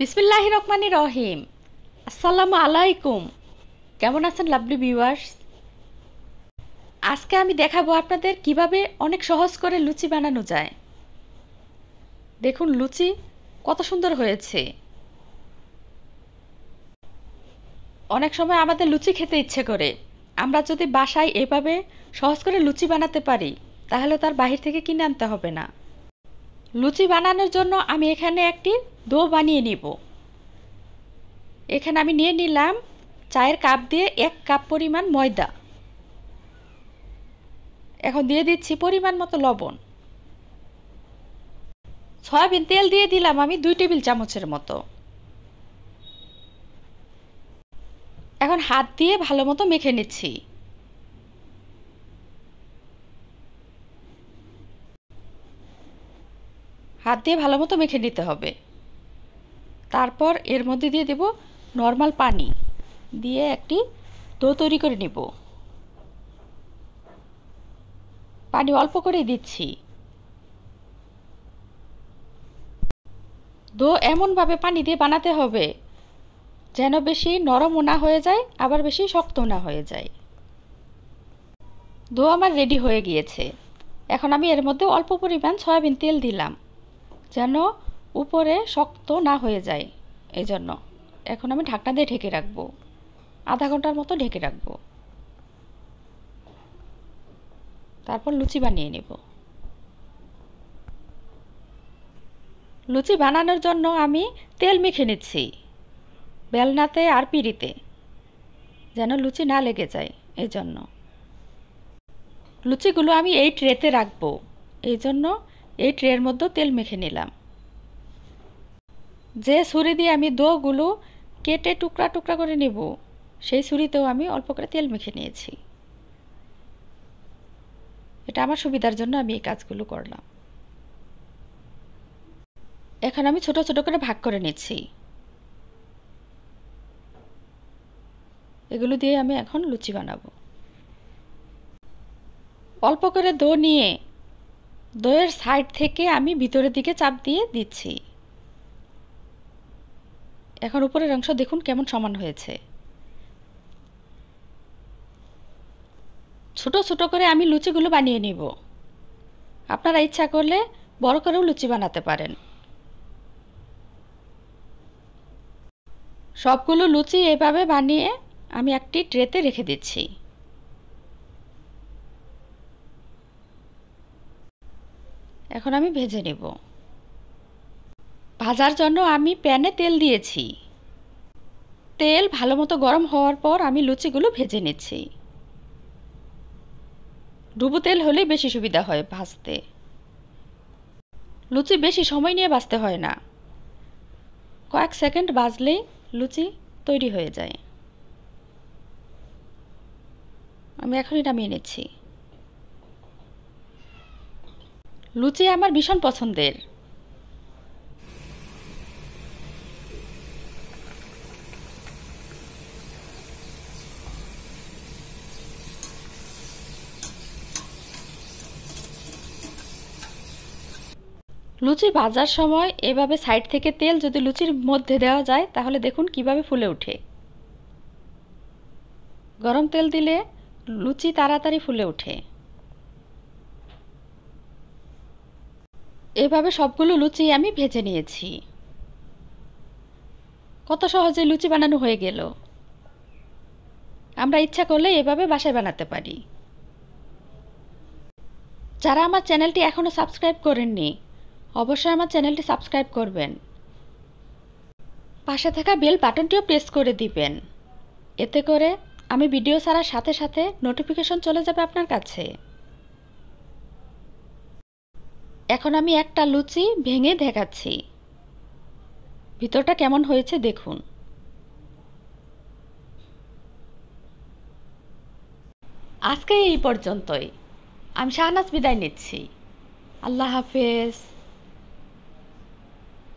বিসমিল্লাহ রহমানি রহিম আসসালামু আলাইকুম কেমন আছেন লাভলি ভিউয়ার্স? আজকে আমি দেখাবো আপনাদের কীভাবে অনেক সহজ করে লুচি বানানো যায়। দেখুন, লুচি কত সুন্দর হয়েছে। অনেক সময় আমাদের লুচি খেতে ইচ্ছে করে। আমরা যদি বাসায় এভাবে সহজ করে লুচি বানাতে পারি, তাহলে তার বাহির থেকে কিনে আনতে হবে না। লুচি বানানোর জন্য আমি এখানে একটি দো বানিয়ে নিব। এখানে আমি নিয়ে নিলাম চায়ের কাপ দিয়ে এক কাপ পরিমাণ ময়দা। এখন দিয়ে দিচ্ছি পরিমাণ মতো লবণ। সয়াবিন তেল দিয়ে দিলাম আমি দুই টেবিল চামচের মতো। এখন হাত দিয়ে ভালো মতো মেখে নিচ্ছি। হাত দিয়ে ভালো মতো মেখে নিতে হবে। তারপর এর মধ্যে দিয়ে দেব নর্মাল পানি। দিয়ে একটি দো তৈরি করে নিব। পানি অল্প করে দিচ্ছি। দো এমনভাবে পানি দিয়ে বানাতে হবে যেন বেশি নরমও না হয়ে যায়, আবার বেশি শক্ত না হয়ে যায়। দো আমার রেডি হয়ে গিয়েছে। এখন আমি এর মধ্যে অল্প পরিমাণ সয়াবিন তেল দিলাম, যেন উপরে শক্ত না হয়ে যায় এই জন্য এখন আমি ঢাকনা দিয়ে ঢেকে রাখব। আধা ঘণ্টার মতো ঢেকে রাখব। তারপর লুচি বানিয়ে নেব। লুচি বানানোর জন্য আমি তেল মেখে নিচ্ছি, বেলনাতে আর পিড়িতে, যেন লুচি না লেগে যায় এই জন্য লুচিগুলো আমি এই ট্রেতে রাখব এই জন্য এই ট্রের মধ্যে তেল মেখে নিলাম। যে ছুরি দিয়ে আমি দোগুলো কেটে টুকরা টুকরা করে নেব, সেই ছুরিতেও আমি অল্প করে তেল মেখে নিয়েছি। এটা আমার সুবিধার জন্য আমি এই কাজগুলো করলাম। এখন আমি ছোট ছোট করে ভাগ করে নিচ্ছি। এগুলো দিয়ে আমি এখন লুচি বানাবো। অল্প করে দো নিয়ে দইয়ের সাইড থেকে আমি ভিতরের দিকে চাপ দিয়ে দিচ্ছি। এখন উপরের অংশ দেখুন কেমন সমান হয়েছে। ছোট ছোট করে আমি লুচিগুলো বানিয়ে নিব। আপনারা ইচ্ছা করলে বড় করেও লুচি বানাতে পারেন। সবগুলো লুচি এভাবে বানিয়ে আমি একটি ট্রেতে রেখে দিচ্ছি। এখন আমি ভেজে নেব। ভাজার জন্য আমি প্যানে তেল দিয়েছি। তেল ভালো মতো গরম হওয়ার পর আমি লুচিগুলো ভেজে নিচ্ছি। ডুবো তেল হলেই বেশি সুবিধা হয় ভাজতে। লুচি বেশি সময় নিয়ে ভাজতে হয় না। কয়েক সেকেন্ড বাজলেই লুচি তৈরি হয়ে যায়। আমি এখনই নামিয়ে নিচ্ছি। লুচি আমার ভীষণ পছন্দের। লুচি ভাজার সময় এভাবে সাইড থেকে তেল যদি লুচির মধ্যে দেওয়া যায়, তাহলে দেখুন কীভাবে ফুলে ওঠে। গরম তেল দিলে লুচি তাড়াতাড়ি ফুলে ওঠে। এভাবে সবগুলো লুচি আমি ভেজে নিয়েছি। কত সহজে লুচি বানানো হয়ে গেল। আমরা ইচ্ছা করলে এভাবে বাসায় বানাতে পারি। যারা আমার চ্যানেলটি এখনও সাবস্ক্রাইব করেননি অবশ্যই আমার চ্যানেলটি সাবস্ক্রাইব করবেন। পাশে থাকা বেল বাটনটিও প্রেস করে দিবেন। এতে করে আমি ভিডিও ছাড়ার সাথে সাথে নোটিফিকেশন চলে যাবে আপনার কাছে। এখন আমি একটা লুচি ভেঙে দেখাচ্ছি। ভিতরটা কেমন হয়েছে দেখুন। আজকে এই পর্যন্তই। আমি শাহনাজ বিদায় নিচ্ছি। আল্লাহ হাফেজ।